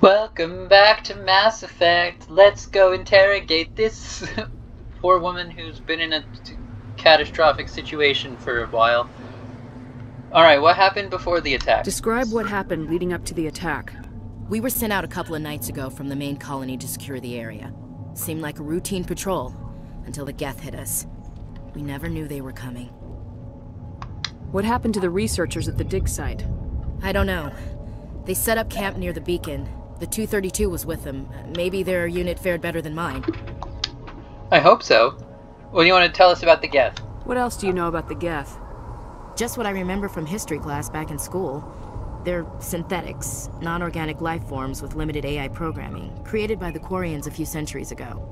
Welcome back to Mass Effect. Let's go interrogate this poor woman who's been in a t- catastrophic situation for a while. Alright, what happened before the attack? Describe what happened leading up to the attack. We were sent out a couple of nights ago from the main colony to secure the area. Seemed like a routine patrol until the Geth hit us. We never knew they were coming. What happened to the researchers at the dig site? I don't know. They set up camp near the beacon. The 232 was with them. Maybe their unit fared better than mine. I hope so. What do you want to tell us about the Geth? What else do you know about the Geth? Just what I remember from history class back in school. They're synthetics, non-organic life forms with limited AI programming, created by the Quarians a few centuries ago.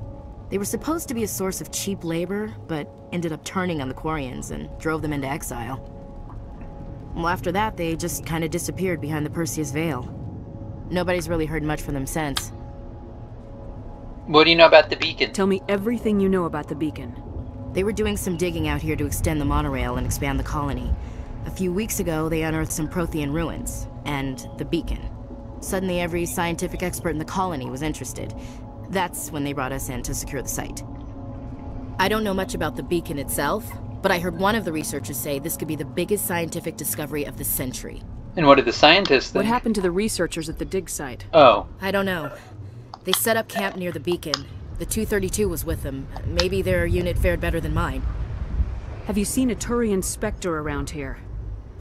They were supposed to be a source of cheap labor, but ended up turning on the Quarians and drove them into exile. Well, after that, they just kind of disappeared behind the Perseus Veil. Nobody's really heard much from them since. What do you know about the beacon? Tell me everything you know about the beacon. They were doing some digging out here to extend the monorail and expand the colony. A few weeks ago, they unearthed some Prothean ruins, and the beacon. Suddenly, every scientific expert in the colony was interested. That's when they brought us in to secure the site. I don't know much about the beacon itself, but I heard one of the researchers say this could be the biggest scientific discovery of the century. And what did the scientists think? What happened to the researchers at the dig site? Oh, I don't know. They set up camp near the beacon. The 232 was with them. Maybe their unit fared better than mine. Have you seen a Turian Spectre around here?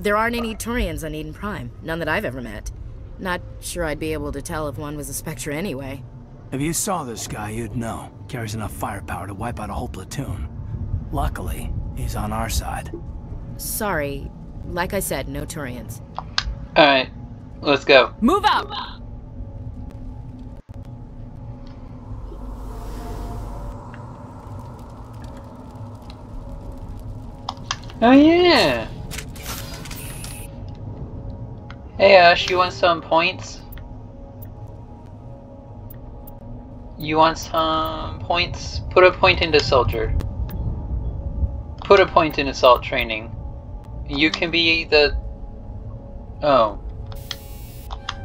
There aren't any Turians on Eden Prime. None that I've ever met. Not sure I'd be able to tell if one was a Spectre anyway. If you saw this guy, you'd know. Carries enough firepower to wipe out a whole platoon. Luckily, he's on our side. Sorry. Like I said, no Turians. alright. Let's go. Move out! Oh yeah! Hey Ash, you want some points? You want some points? Put a point into soldier. Put a point in assault training. You hmm. can be the... Oh.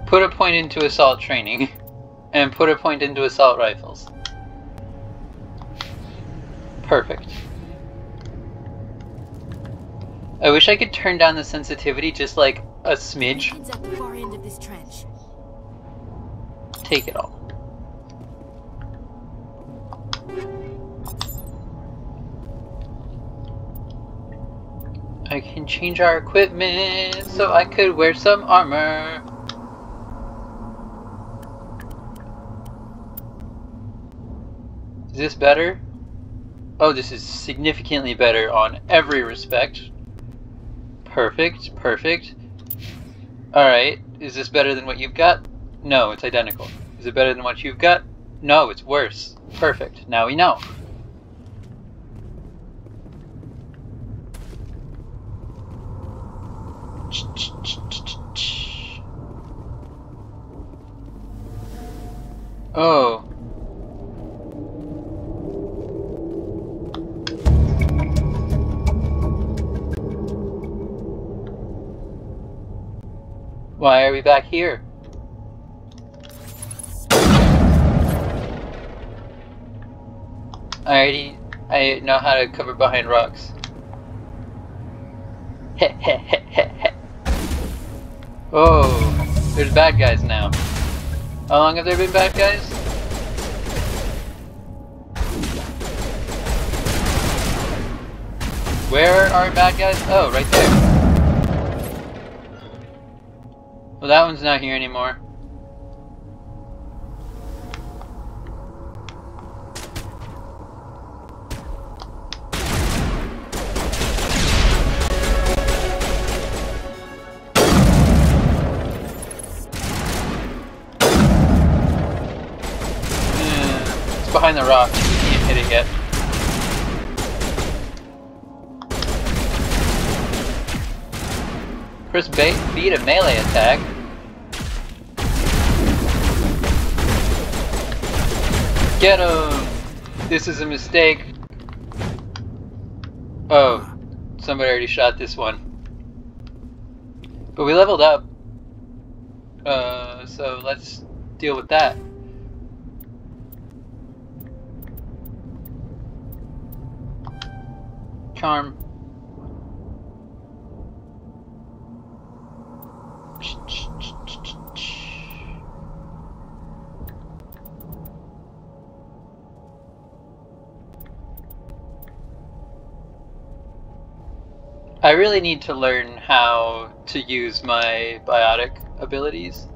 Put a point into assault training. And put a point into assault rifles. Perfect. I wish I could turn down the sensitivity just like a smidge. Beacon's at the far end of this trench. Take it all. I can change our equipment so I could wear some armor. Is this better? Oh, this is significantly better on every respect. Perfect, perfect. Alright, is this better than what you've got? No, it's identical. Is it better than what you've got? No, it's worse. Perfect, now we know. Oh. Why are we back here? I already I know how to cover behind rocks. oh, there's bad guys now. How long have there been bad guys? Where are bad guys? Oh, right there. Well, that one's not here anymore. Chris bait beat a melee attack. Get him! This is a mistake. Oh, somebody already shot this one. But we leveled up. Uh, so let's deal with that. Charm. I really need to learn how to use my biotic abilities.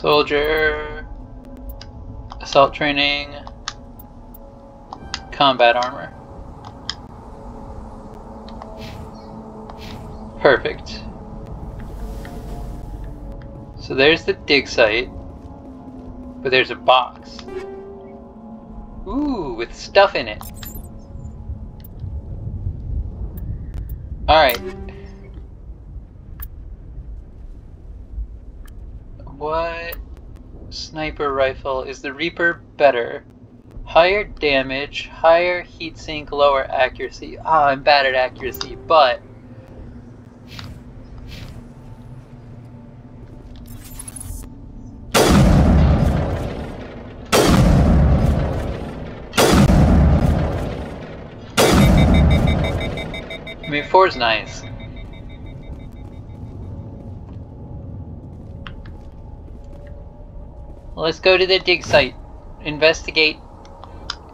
Soldier, assault training, combat armor. Perfect. So there's the dig site, but there's a box. Ooh, with stuff in it. Alright, What sniper rifle is the Reaper better? Higher damage, higher heat sink, lower accuracy. Ah, I'm bad at accuracy, but I mean, four's nice. Let's go to the dig site. Investigate.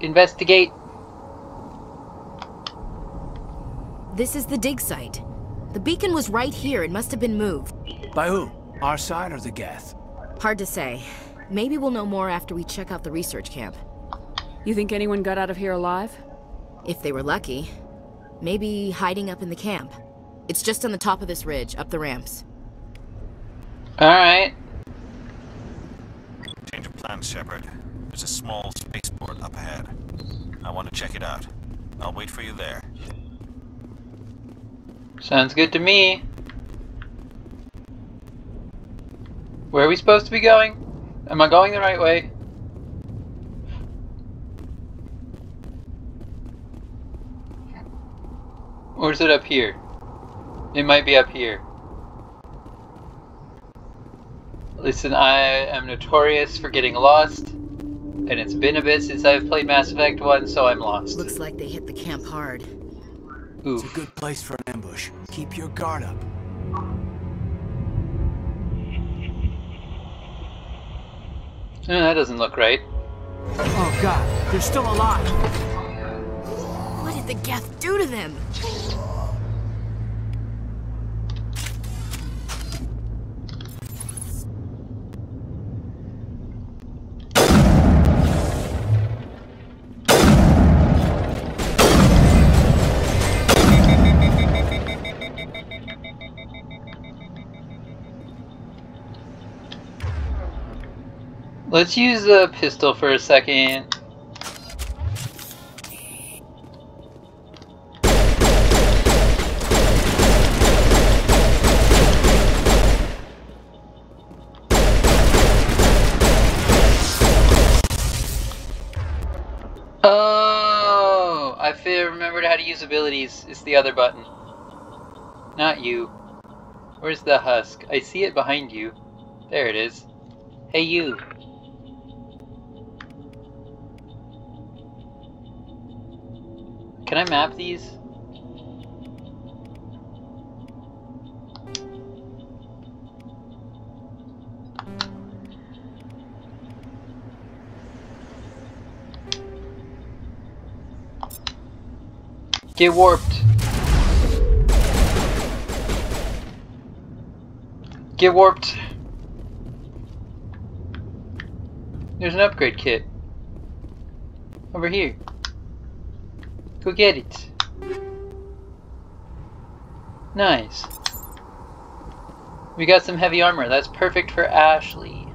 Investigate. This is the dig site. The beacon was right here. It must have been moved. By who? Our side or the Geth? Hard to say. Maybe we'll know more after we check out the research camp. You think anyone got out of here alive? If they were lucky. Maybe hiding up in the camp. It's just on the top of this ridge, up the ramps. Alright. Shepard. There's a small spaceport up ahead. I want to check it out. I'll wait for you there. Sounds good to me. Where are we supposed to be going? Am I going the right way? Or is it up here? It might be up here. Listen, I am notorious for getting lost, and it's been a bit since I've played Mass Effect 1, so I'm lost. Looks like they hit the camp hard. Oof. It's a good place for an ambush. Keep your guard up. Eh, that doesn't look right. Oh god, they're still alive! What did the Geth do to them? Let's use the pistol for a second. Oh, I remembered how to use abilities. It's the other button. Not you. Where's the husk? I see it behind you. There it is. Hey you. Can I map these? Get warped. Get warped. There's an upgrade kit. Over here. Go get it. Nice. We got some heavy armor. That's perfect for Ashley.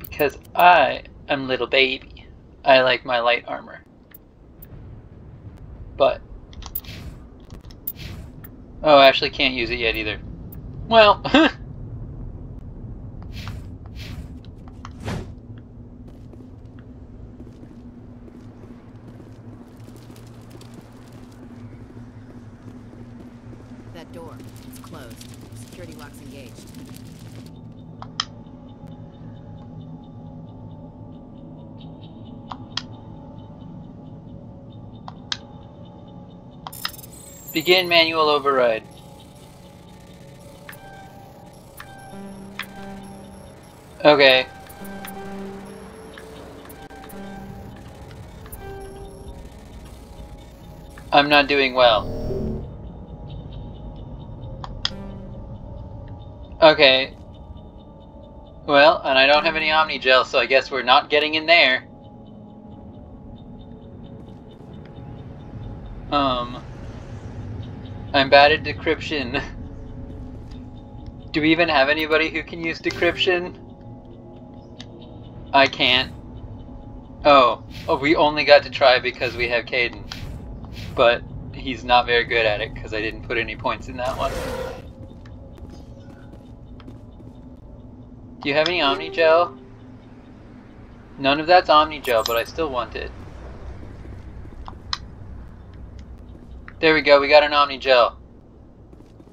Because I am little baby. I like my light armor. But... Oh, Ashley can't use it yet either. Well... That door. It's closed. Engaged. Begin manual override. Okay. I'm not doing well. Okay. Well, and I don't have any Omni Gel, so I guess we're not getting in there. Um... I'm bad at decryption. Do we even have anybody who can use decryption? I can't. Oh, oh, we only got to try because we have Kaidan. But he's not very good at it because I didn't put any points in that one. Do you have any Omni Gel? None of that's Omni Gel, but I still want it. There we go, we got an Omni Gel.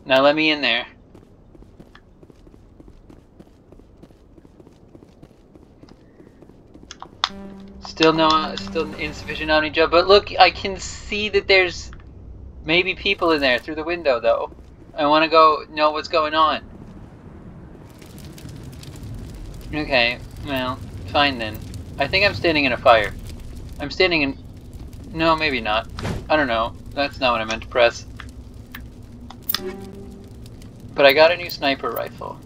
Now let me in there. Still no, still insufficient Omni Gel, but look, I can see that there's maybe people in there through the window though. I want to go know what's going on. Okay, well, fine then. I think I'm standing in a fire. I'm standing in... No, maybe not. I don't know. That's not what I meant to press. But I got a new sniper rifle.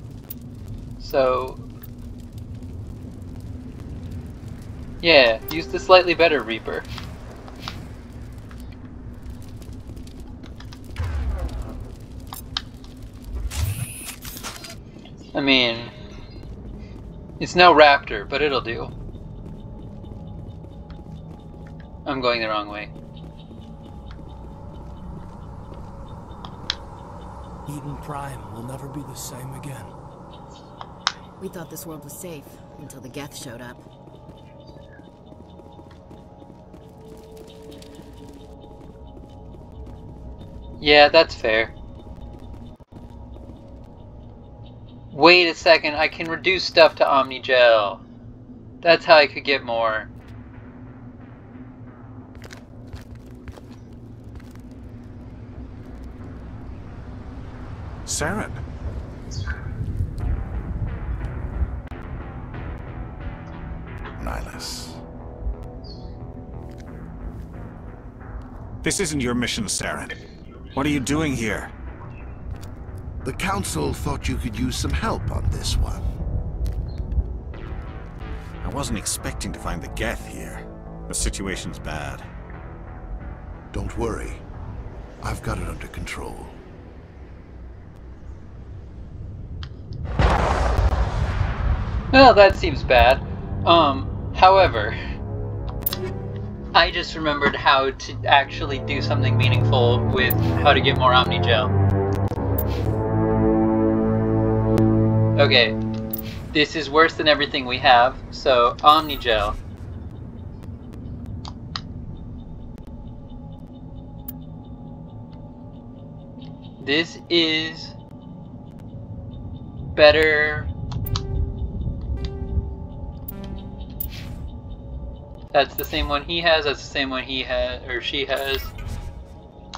So... Yeah, use the slightly better Reaper. I mean... It's no Raptor, but it'll do. I'm going the wrong way. Eden Prime will never be the same again. We thought this world was safe until the Geth showed up. Yeah, that's fair. Wait a second, I can reduce stuff to Omnigel. That's how I could get more. Saren. Nihlus. This isn't your mission, Saren. What are you doing here? The Council thought you could use some help on this one. I wasn't expecting to find the Geth here. The situation's bad. Don't worry. I've got it under control. Well, that seems bad. Um, however, I just remembered how to actually do something meaningful with how to get more Omnigel. Okay, this is worse than everything we have, so Omnigel. This is better That's the same one he has, that's the same one he has, or she has.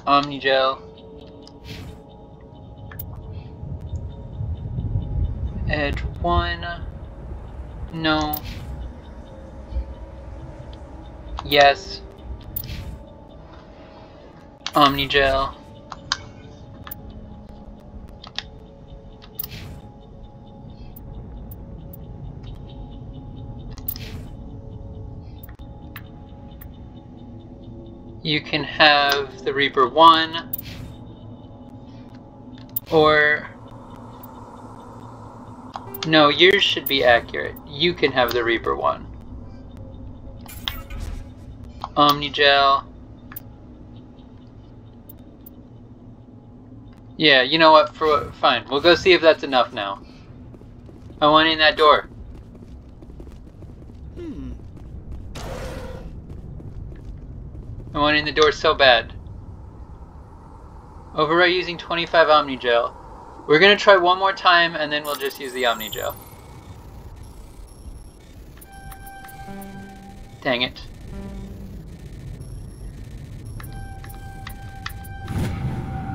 Omnigel. Edge 1. No. Yes. Omnigel. You can have the Reaper 1. Or... No, yours should be accurate. You can have the Reaper one. Omnigel. Yeah, you know what? For fine, we'll go see if that's enough now. I want in that door. Hmm. I want in the door so bad. Overwrite using 25 Omnigel. We're gonna try one more time and then we'll just use the Omnigel. Dang it.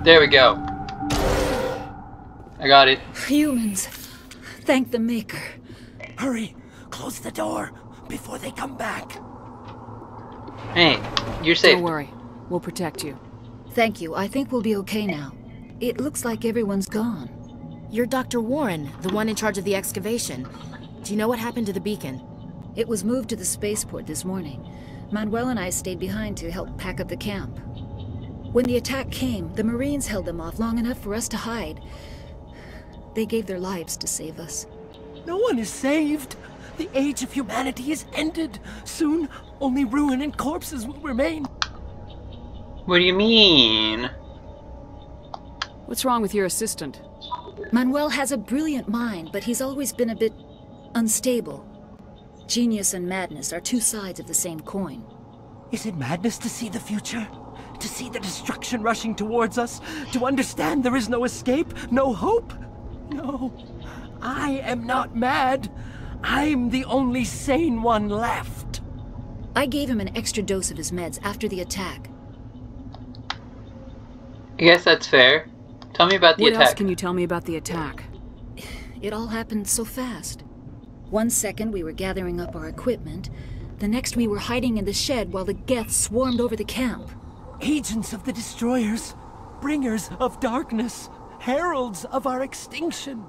There we go. I got it. Humans. Thank the Maker. Hurry! Close the door before they come back. Hey, you're safe. Don't worry. We'll protect you. Thank you. I think we'll be okay now. It looks like everyone's gone. You're Dr. Warren, the one in charge of the excavation. Do you know what happened to the beacon? It was moved to the spaceport this morning. Manuel and I stayed behind to help pack up the camp. When the attack came, the Marines held them off long enough for us to hide. They gave their lives to save us. No one is saved. The age of humanity is ended. Soon, only ruin and corpses will remain. What do you mean? What's wrong with your assistant? Manuel has a brilliant mind, but he's always been a bit unstable. Genius and madness are two sides of the same coin. Is it madness to see the future? To see the destruction rushing towards us? To understand there is no escape? No hope? No. I am not mad. I'm the only sane one left. I gave him an extra dose of his meds after the attack. I guess that's fair. Tell me about the what attack. else can you tell me about the attack? It all happened so fast. One second we were gathering up our equipment, the next we were hiding in the shed while the Geth swarmed over the camp. Agents of the destroyers, bringers of darkness, heralds of our extinction.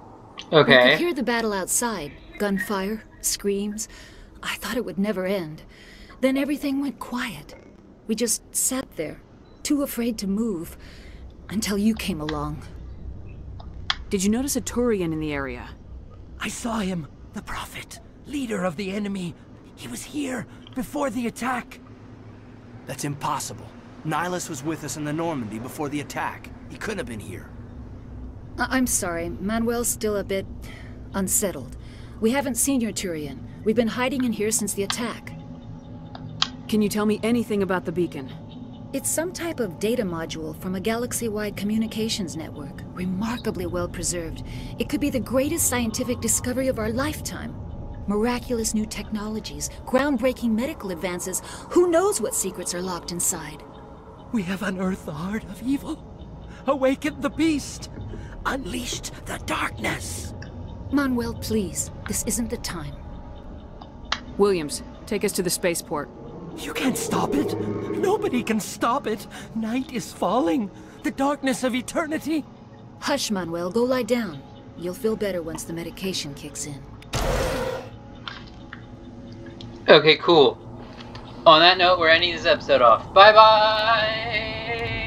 Okay. We could hear the battle outside gunfire, screams. I thought it would never end. Then everything went quiet. We just sat there, too afraid to move, until you came along. Did you notice a Turian in the area? I saw him, the prophet, leader of the enemy. He was here before the attack. That's impossible. Nihlus was with us in the Normandy before the attack. He couldn't have been here. I- I'm sorry, Manuel's still a bit unsettled. We haven't seen your Turian. We've been hiding in here since the attack. Can you tell me anything about the beacon? It's some type of data module from a galaxy-wide communications network, remarkably well preserved. It could be the greatest scientific discovery of our lifetime. Miraculous new technologies, groundbreaking medical advances. Who knows what secrets are locked inside? We have unearthed the heart of evil, awakened the beast, unleashed the darkness. Manuel, please. This isn't the time. Williams, take us to the spaceport. You can't stop it. Nobody can stop it. Night is falling. The darkness of eternity. Hush, Manuel. Go lie down. You'll feel better once the medication kicks in. Okay, cool. On that note, we're ending this episode off. Bye bye!